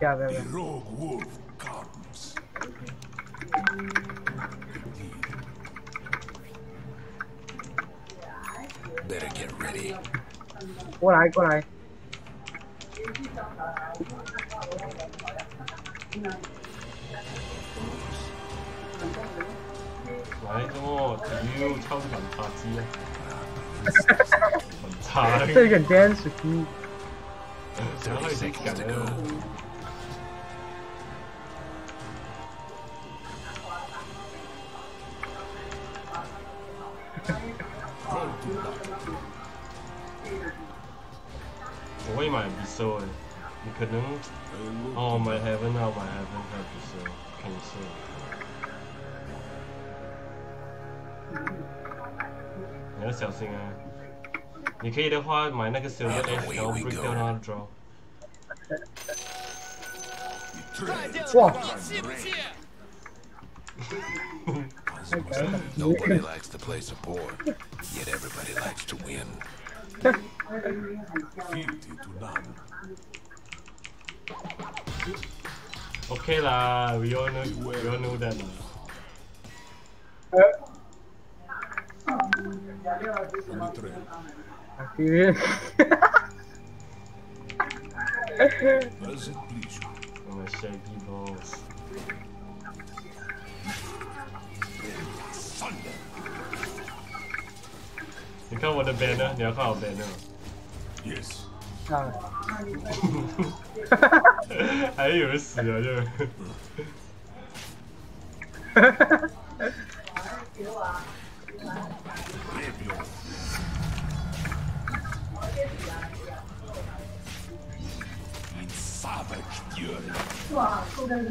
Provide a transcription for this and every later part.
Ya veo. El Rogue 过来，过来。来咯，只要抽文化资啊。哈哈哈哈哈！这个天赋，想去食紧！了。 我会买 b i s o 诶，你可能 I look 哦买 Heaven 啊，买 Heaven 还有 b i s o 看一下。你要小心啊！你可以的话买那个 Silver Edge，然后 break 掉那个 draw。 betrayed. 哇， Nobody likes to play support, yet everybody likes to win. okay lah, we all know we all know that. Okay. Does it please you? Oh, shaggy balls. Thunder. 看我的 banner，你要看我 banner。Yes。哈哈哈，还有人死了就。哈哈哈哈。坐啊，坐在这。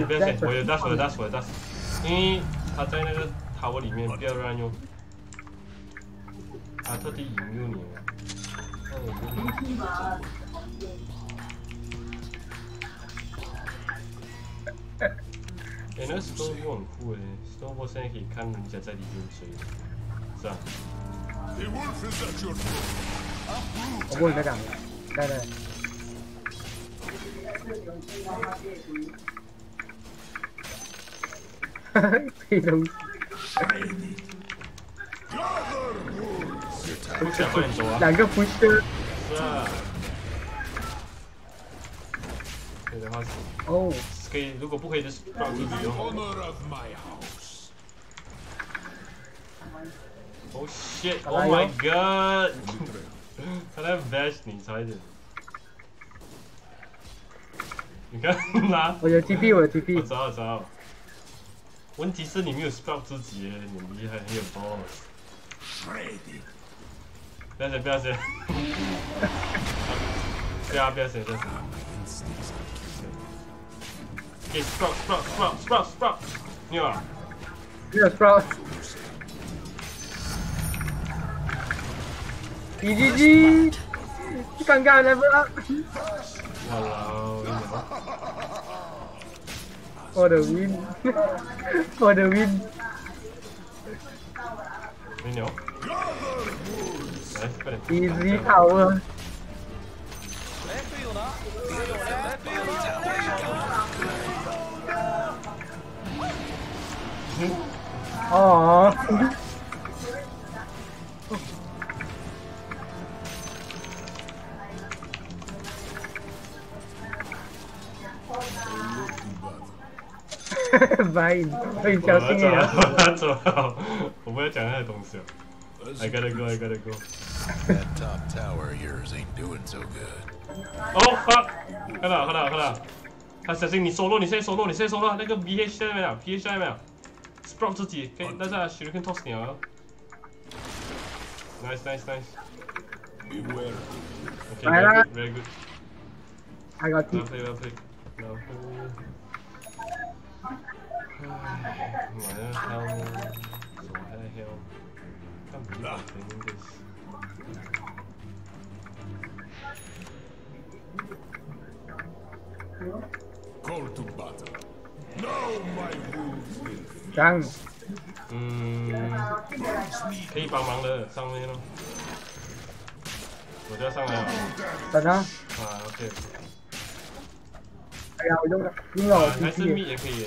不要，不要，有要！锁要，大锁，不要！锁！因为他在那个塔窝里面不要乱用，他特地引诱你。哎，那是多波很酷的，多波先去看你在里边追，是吧？我不应该，来来。这东西， Gather wolves. 不想快点走啊！两个 pusher，是啊。可以的话是哦，可以，如果不可以就 sprout 自己 The 用。 honor of my house. Oh shit! Oh my god! 他在 bash 你，差一点。你看啦，我有 TP，我有我 TP，知道我知道。 问题是你没有 sprout 自己耶，你很厉害，很有 boss。 Shredded. 不要先，不要先。不要不要先，不要先。给 sprout sprout sprout sprout sprout，你有啊？没有 sprout。BGG，刚刚 level up 哇啦，我跟你讲。 for the win. For the win. Minion. know. Easy power. Aww. Vine，会小心一点。我要走了，我不要讲那些东西了。 As I it gotta go, I please gotta go. That top tower of yours ain't doing so good. 哦，fuck！看到看到看到，他小心你收落，你现在收落，你现在收落，那个 BH 在那边啊，PH 在那边啊，Sprout 自己可以，但是啊，许可以 toss 你啊。 Nice, nice, nice. Beware. Okay, Bye very lah. good, very good. I got Well two. played, well played. 买，不面这些。Call to battle. Now my wounds. 嗯，可以帮忙的，上面咯。我就要上来了。大哥。啊，OK。哎呀，我用了，用了。还是密也可以。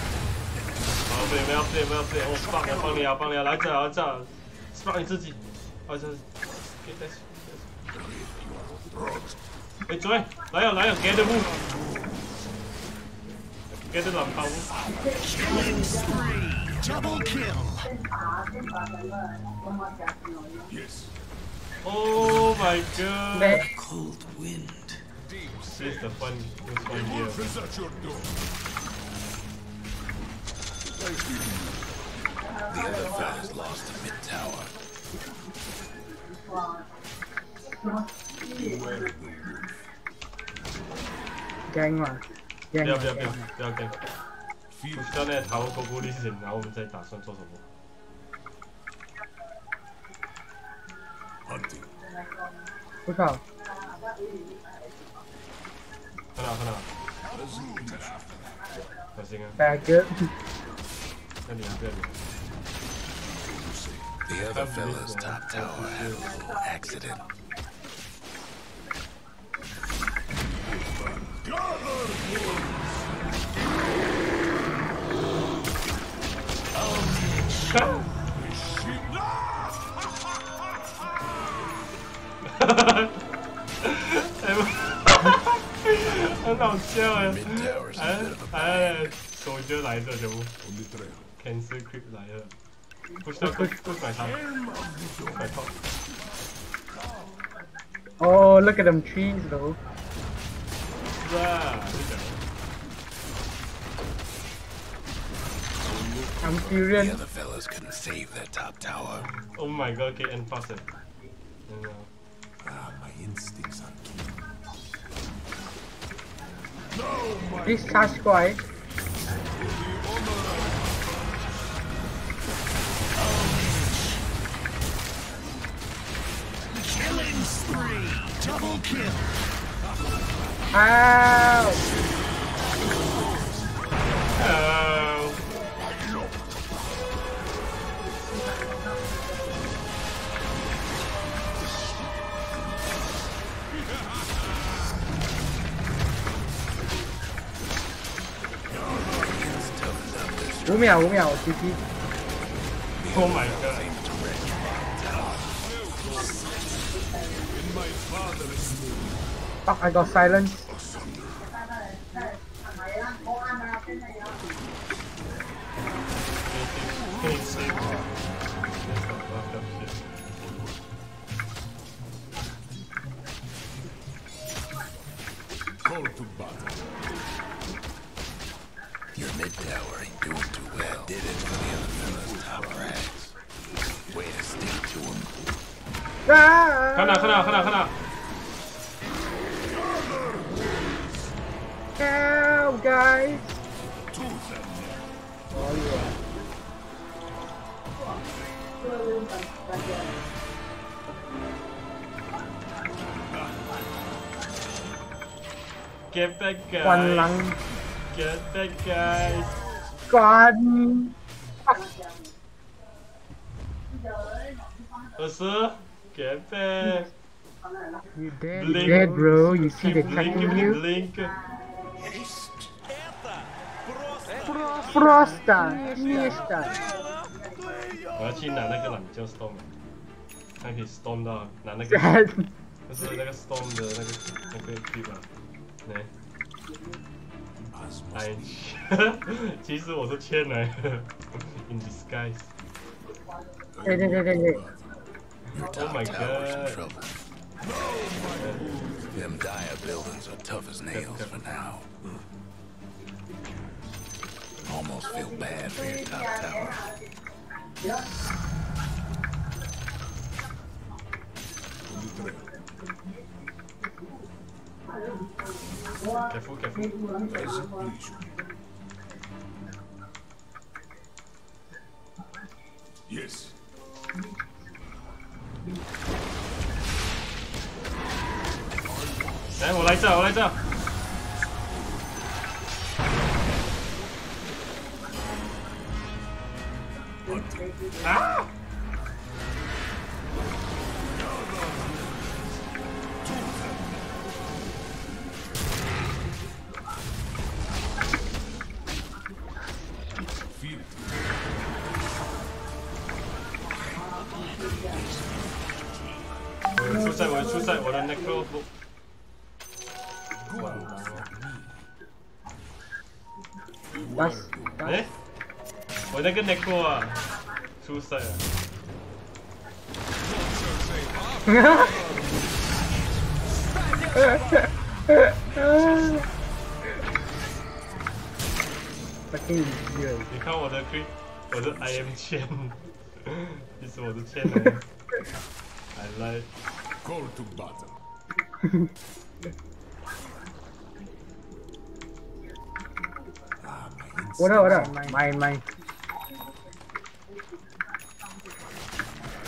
不要 play，不要 play，不要 play，我放了，放你啊，放你啊，来这来这，spark 你自己。啊这。给 test。哎，左来呀来呀，get the move。get the 蓝包。Double kill. Yes. Oh my god. 没，Cold wind. This is the fun, this fun here. thethefastlostfittower 不知道那塔罗勾勾的，然后我们再打算做什么。不靠！看到看到，小心啊！白哥。The other fellas top tower had a little accident. 아, 很好笑哎！ Mid tower's 哎 a bit of a 哎，手就来这全部 On the trail. cancel creep 来了，不需要 push push 买它，push 买套， Oh, look at them trees though. 是啊，就讲。 I'm The furious. other fellas couldn't save that top tower. Oh my god, okay, end faster. And, uh, Ah, my instincts are keen. This Sasquatch. Killing spree! Double kill! Ow! Oh. Ooh, meow, ooh, GG. Oh my god. Fuck, I got silence. Your mid tower ain't doing too well. Did it the Come on, come on, come on, come on! Ow, guys! Oh, yeah. Get the guy. One lung. Get the guy. What's Get back. You dead, blink. dead, bro. You see the blink, blink. Frosta, Nista. 我要去拿那个懒觉 storm 还可以 storm 到拿那个，干就是那个 storm 的那个那个 clip 啊，来。哎，其实我是欠来的，in disguise。对对对对对， Your Oh top my tower's in God. trouble. Them dire buildings are tough as nails for now. Almost feel bad for your top tower. Careful, careful. Yes. 来，我来这，我来这。 아! 출사에 원, 출사에 원한 내 크로스. 不。完了。打哎，我那个 necro 啊，出赛了。我听你热，你看我的 crit，我的 I am 欠，其实我是欠的。I like。 Call to battle. ah, my 我的我的，mine mine。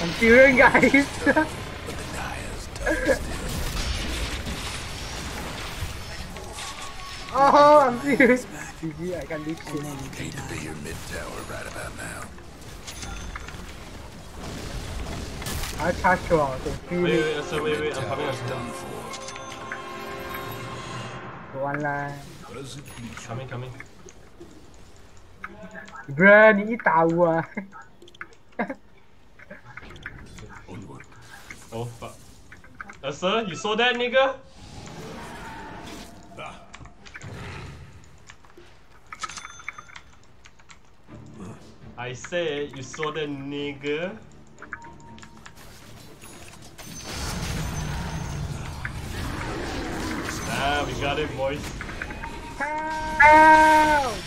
I'm doing, guys. oh, I'm serious. GG, I can do shit. Need to be your mid tower right about now. I attacked you out. Wait, wait, so wait, wait, I'm coming. For. One line. Coming, coming. Berani tawa. Ah. oh fuck. Uh, sir, you saw that nigga? I said you saw that nigga. Ah, we got it, boys. Help!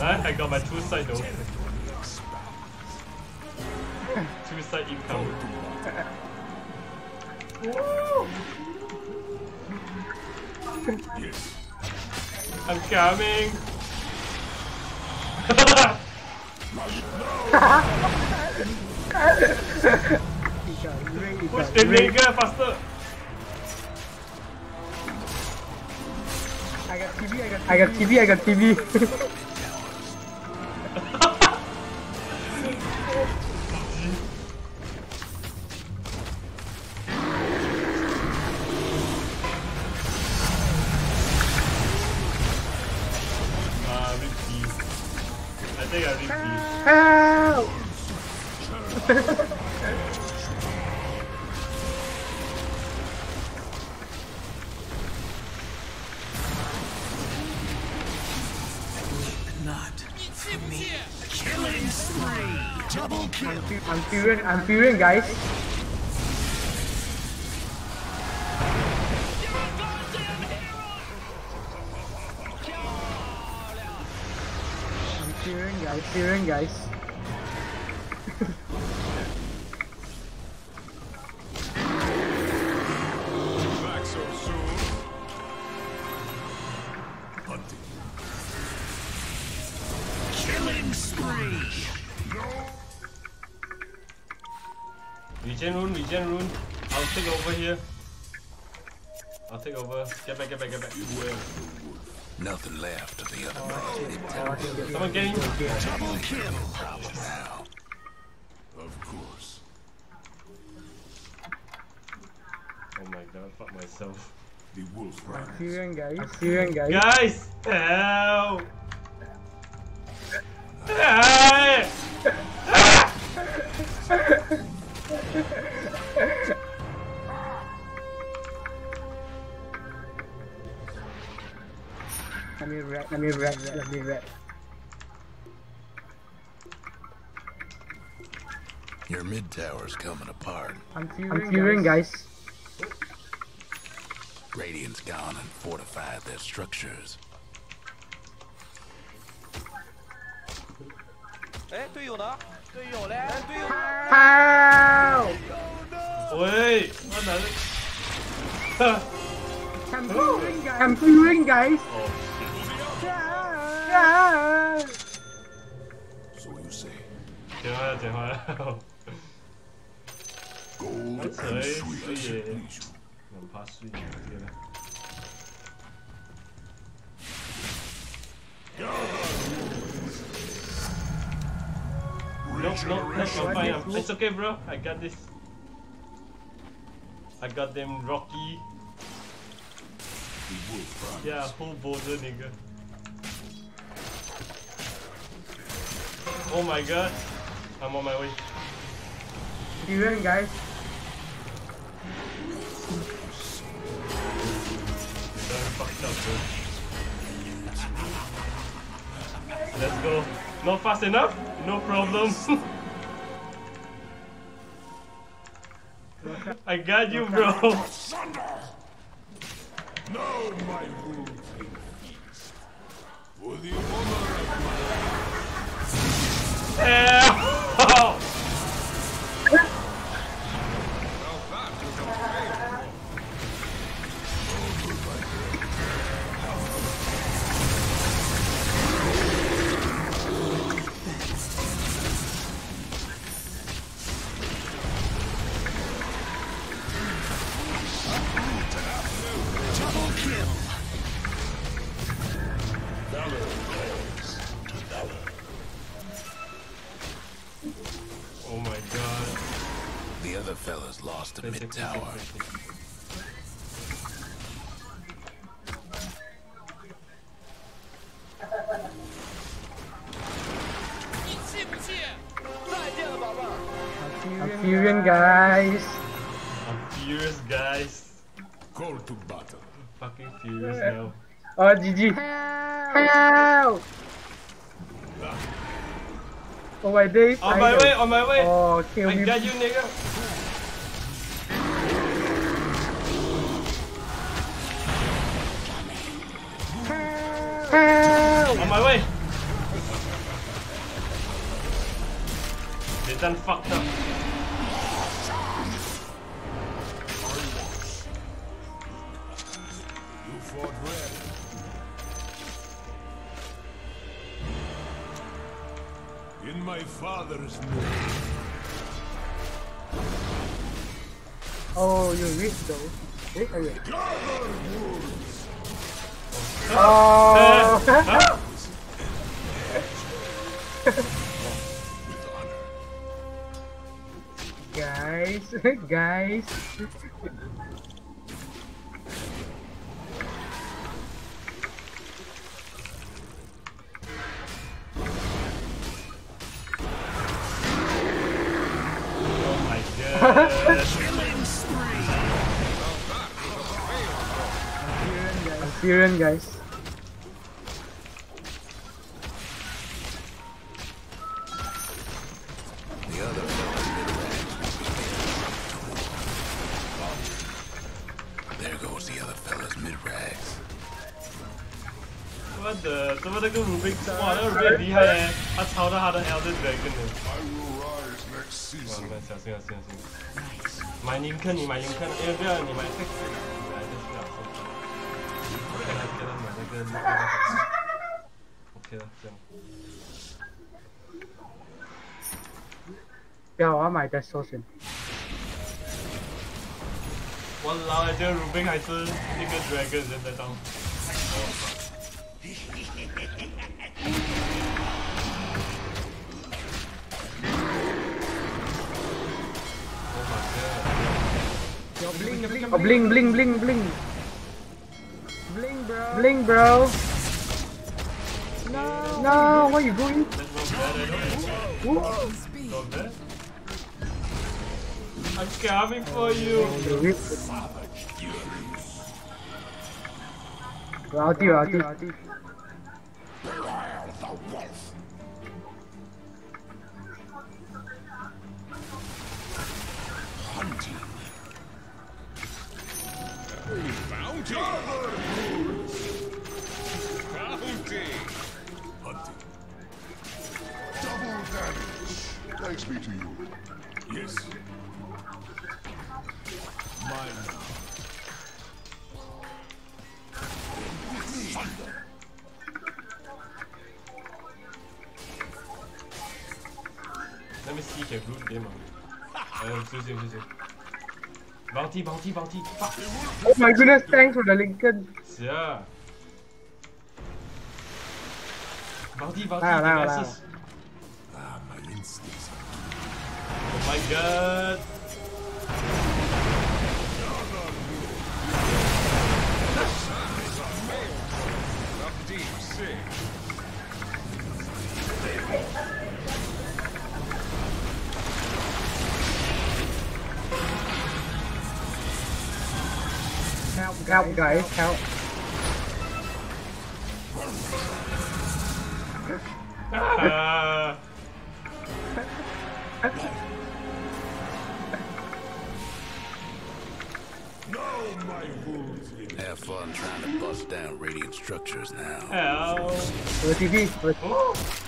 I got my two side though. two side income. yes. I'm coming. Push the nigga faster. I got TV, I got I got TV, I got TV. Not for me. Killing spree. Double kill. I'm Furion, I'm fearing, guys. I'm fearing, guys, Furion, guys. Get back, get back, get back. Nothing left of the other oh, man. Someone getting Double kill. Problem now. Of course. Oh my god, fuck myself. The wolf rise. Syrian guys. Syrian guys. Guys! Help! Hey! Let me rap. Let me rap. Let me rap. Your mid tower's coming apart. I'm Syrian guys. Radiant's gone and fortified their structures. 哎，队友呢？队友嘞？哎，队友呢？ Help! Wait! What the... I'm Syrian guys. I'm Syrian guys. oh, Ah! So you say. 捡回来，捡回来。 Gold That's and right. sweet Oh, as it yeah. please you. 很怕睡，天呐。No, no, no, I'm fine. I'm, it's okay, bro. I got this. I got them Rocky. The wolf rise. Yeah, whole boulder, nigga. Oh my god. I'm on my way. Syrian guys. Up. Let's go. Not fast enough? No problem. I got you, bro. Now my Ow! Fellas lost mid tower. I'm Syrian guys. I'm furious, guys. call to battle. Fucking furious now. Oh, GG. Help! Oh my days. On my way, on my way. Oh, kill I me. got you, nigga. On my way. They done fucked up. You fought well. In my father's name. Oh, you're rich though. Rich are you? Oh! Huh? guys, guys. Oh my god. Killing Syrian guys. 小心啊，小心小心！买林肯，你买林肯，哎，不要你买来就去了，给他给他买那个。OK 了，这样。不要，我要买 d e s o 先。我老了，这个 Ruben 还是那个 Dragon 人在当。Oh bling, bling, bling, bling. Bling, bro. Bling, bro. No. No, where you going? my god! Not bad. I'm coming for you. Rowdy, rowdy, Bounty! Bounty! Hunting. Double damage. Thanks me to you. Yes. Mine. Let me see if you can root them. Uh, excuse me, excuse me. Bounty, bounty, bounty. Fuck. Oh my goodness, thanks for the Linken. Yeah. Bounty, bounty, Ah, the ah, glasses. Ah, my instincts Oh my god. Help, help, guys, help. My wounds Have fun trying to bust down radiant structures now. Hell. For the TV. For Oh.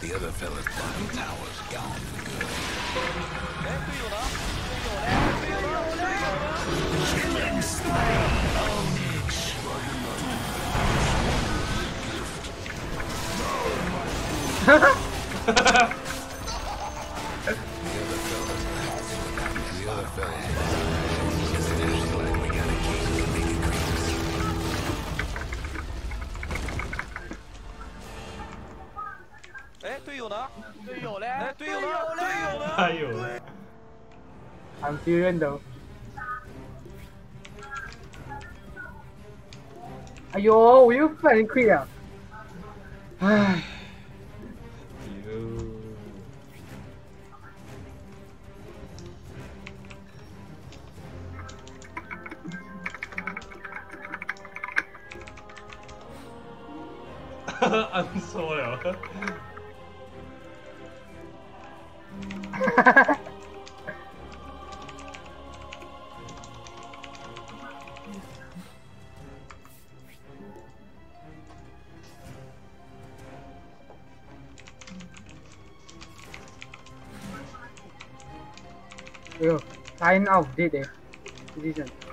The other fella's bottom tower's gone good. Killing the other fella's. The other fella's 友呢？队友嘞？哎，队友呢？队友？队友呢？还有敌人都。哎呦，我又犯亏 了。哎。呦。哈哈，俺输了。哎呦，sign out did eh. Decision.